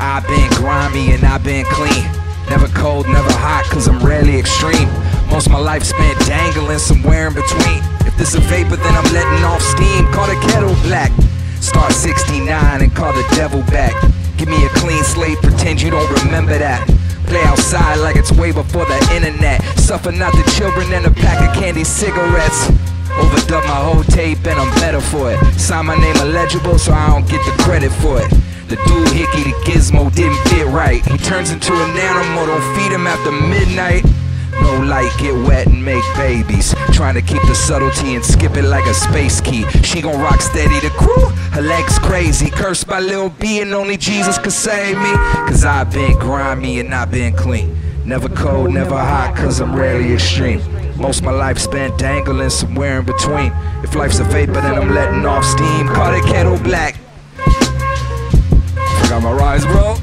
I've been grimy and I've been clean. Never cold, never hot, cause I'm rarely extreme. Most my life spent dangling somewhere in between. If this a vapor, then I'm letting off steam. Call the kettle black. Star 69 and call the devil back. Give me a clean slate, pretend you don't remember that. Play outside like it's way before the internet. Suffer not the children and a pack of candy cigarettes. Overdub my whole tape and I'm better for it. Sign my name illegible so I don't get the credit for it. The dude hickey, the gizmo didn't fit right. He turns into an animal, don't feed him after midnight. Get wet and make babies. Trying to keep the subtlety and skip it like a space key. She gon' rock steady, the crew, her legs crazy. Cursed by Lil B and only Jesus could save me. Cause I've been grimy and I've been clean. Never cold, never hot, cause I'm rarely extreme. Most my life spent dangling somewhere in between. If life's a vapor, then I'm letting off steam. Call it kettle black. Forgot my rise, bro.